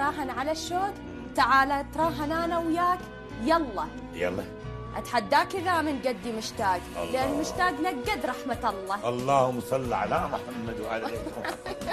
تراهن على الشوط تعال تراهن أنا وياك. يلا. يلا. أتحداك اذا من قدي مشتاق لأن مشتاق نقد رحمة الله. اللهم صل على محمد وعلى اله محمد